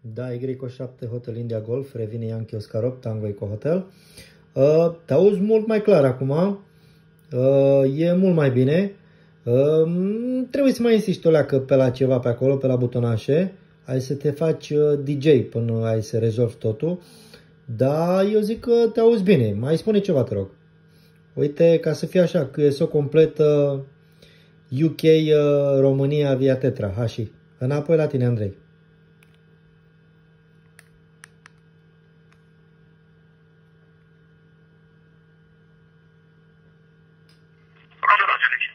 Da, Y7 Hotel India Golf, revine Yankee Oscar 8, Tango Eco Hotel. Uh, te auzi mult mai clar acum, uh, e mult mai bine. Uh, trebuie să mai insisti o leacă pe la ceva pe acolo, pe la butonașe. Ai să te faci uh, DJ până ai să rezolvi totul. Da, eu zic că te auzi bine. Mai spune ceva, te rog. Uite, ca să fie așa, că e o completă UK uh, România via Tetra, Hashi. Înapoi la tine, Andrei.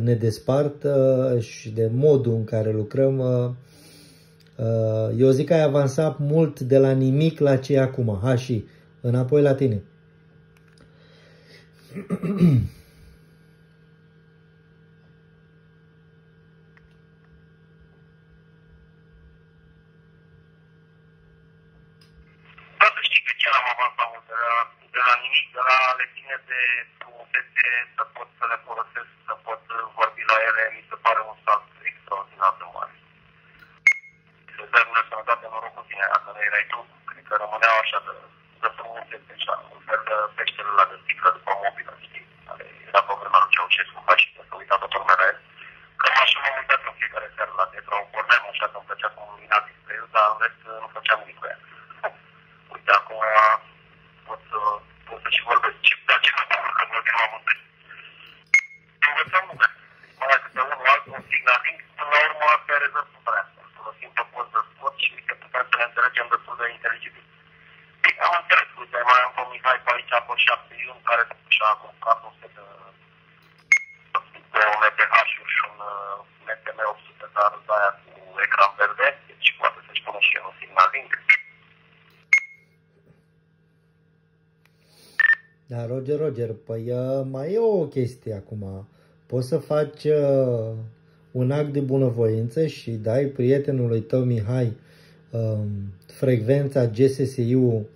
ne despart uh, și de modul în care lucrăm. Uh, eu zic că ai avansat mult de la nimic la ce e acum. Ha și înapoi la tine. rest nu făceam nimic cu ea. Uite, acum pot să, pot să și vorbesc și de acest lucru, că nu am întâlnit. Învățăm lucruri, mai ales pe unul alt un signaling, până la urmă asta e rezolvarea asta. Până simplu pot să scot și uite, putem să ne înțelegem destul de inteligibil. Am înțeles, uite, mai am pe Mihai pe aici, pe 7 iunie, care și-a acum capul Da, Roger, Roger, păi uh, mai e o chestie acum. Poți să faci uh, un act de bunăvoință și dai prietenului tău, Mihai, uh, frecvența GSSI-ul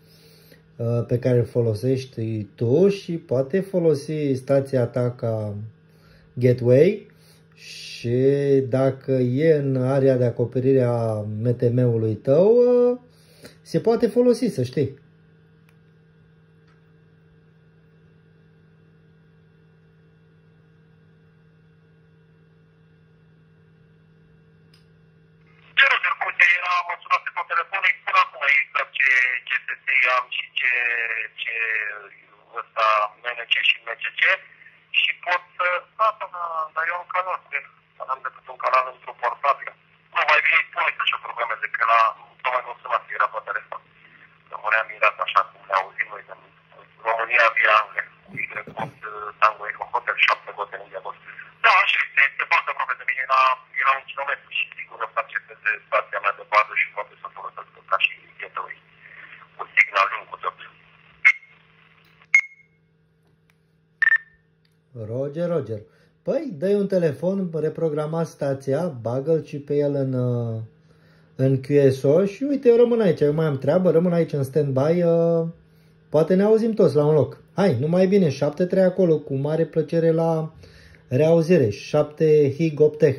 uh, pe care îl folosești tu și poate folosi stația ta ca gateway și dacă e în area de acoperire a MTM-ului tău, uh, se poate folosi, să știi. Roger, Roger. Păi, dai un telefon, reprograma stația, bagă-l și pe el în, uh, în QSO și uite, eu rămân aici, eu mai am treabă, rămân aici în stand-by, uh, poate ne auzim toți la un loc. Hai, nu mai bine, 7-3 acolo, cu mare plăcere la reauzire, 7 Hig Optech.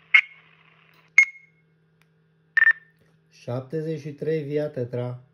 73 via tetra.